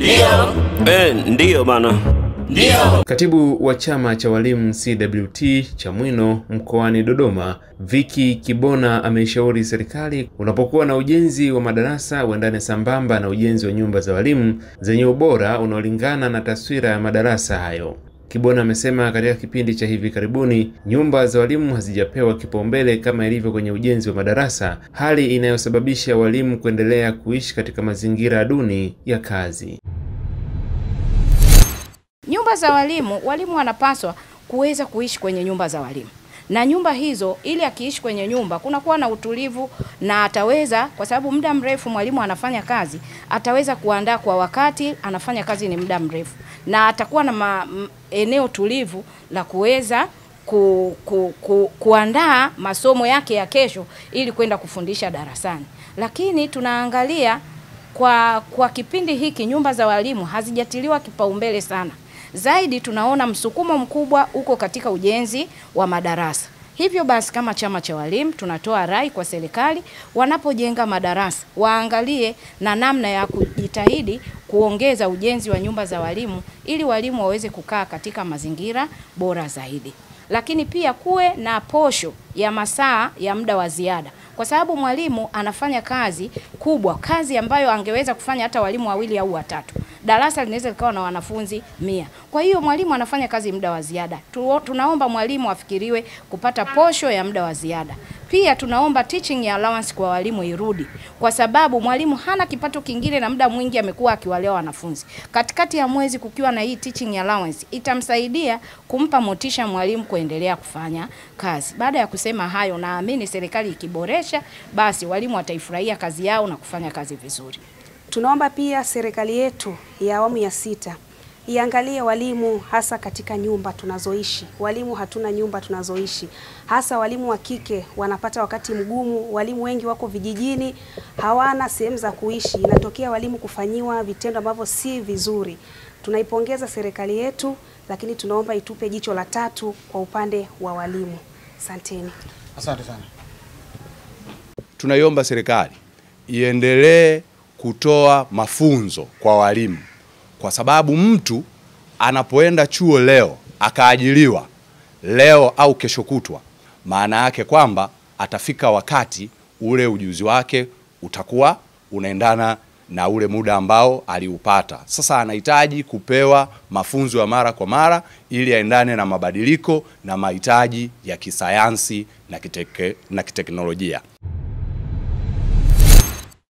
Ndio. Eh, ndiyo bana. Ndiyo. Katibu wa chama cha walimu CWT Chamwino mkoani Dodoma, Viki Kibona ameishauri serikali unapokuwa na ujenzi wa madarasa uendane sambamba na ujenzi wa nyumba za walimu zenye ubora unaolingana na taswira ya madarasa hayo. Kibona amesema katika kipindi cha hivi karibuni nyumba za walimu hazijapewa kipaumbele kama ilivyo kwenye ujenzi wa madarasa, hali inayosababisha walimu kuendelea kuishi katika mazingira duni ya kazi. Nyumba za walimu, walimu wanapaswa kuweza kuishi kwenye nyumba za walimu. Na nyumba hizo, ili akiishi kwenye nyumba kunakuwa na utulivu na ataweza, kwa sababu muda mrefu mwalimu anafanya kazi, ataweza kuandaa kwa wakati, anafanya kazi ni muda mrefu, na atakuwa na ma, eneo tulivu la kuweza ku, ku, ku, kuandaa masomo yake ya kesho ili kwenda kufundisha darasani. Lakini tunaangalia kwa kwa kipindi hiki nyumba za walimu hazijatiliwa kipaumbele sana zaidi tunaona msukumo mkubwa uko katika ujenzi wa madarasa. Hivyo basi, kama chama cha walimu tunatoa rai kwa serikali, wanapojenga madarasa waangalie na namna ya kujitahidi kuongeza ujenzi wa nyumba za walimu ili walimu waweze kukaa katika mazingira bora zaidi. Lakini pia kuwe na posho ya masaa ya muda wa ziada kwa sababu mwalimu anafanya kazi kubwa, kazi ambayo angeweza kufanya hata walimu wawili au watatu. Darasa linaweza likawa na wanafunzi mia. Kwa hiyo mwalimu anafanya kazi muda wa ziada. Tu, tunaomba mwalimu afikiriwe kupata posho ya muda wa ziada. Pia tunaomba teaching allowance kwa walimu irudi, kwa sababu mwalimu hana kipato kingine na muda mwingi amekuwa akiwalea wanafunzi. Katikati ya mwezi kukiwa na hii teaching allowance itamsaidia kumpa motisha mwalimu kuendelea kufanya kazi. Baada ya kusema hayo, naamini serikali ikiboresha, basi walimu wataifurahia kazi yao na kufanya kazi vizuri. Tunaomba pia serikali yetu ya awamu ya sita iangalie walimu hasa katika nyumba tunazoishi. Walimu hatuna nyumba tunazoishi, hasa walimu wa kike wanapata wakati mgumu. Walimu wengi wako vijijini, hawana sehemu za kuishi, inatokea walimu kufanyiwa vitendo ambavyo si vizuri. Tunaipongeza serikali yetu, lakini tunaomba itupe jicho la tatu kwa upande wa walimu. Asanteni. Asante sana. Tunaiomba serikali iendelee kutoa mafunzo kwa walimu, kwa sababu mtu anapoenda chuo leo akaajiliwa leo au kesho kutwa, maana yake kwamba atafika wakati ule ujuzi wake utakuwa unaendana na ule muda ambao aliupata. Sasa anahitaji kupewa mafunzo ya mara kwa mara ili aendane na mabadiliko na mahitaji ya kisayansi na kiteke, na kiteknolojia.